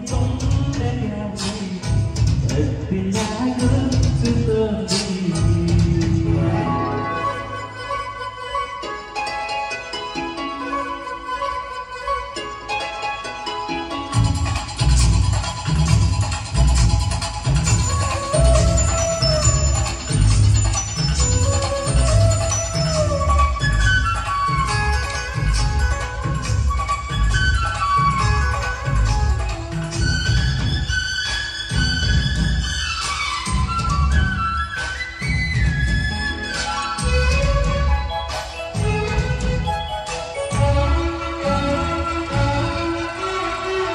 don't let me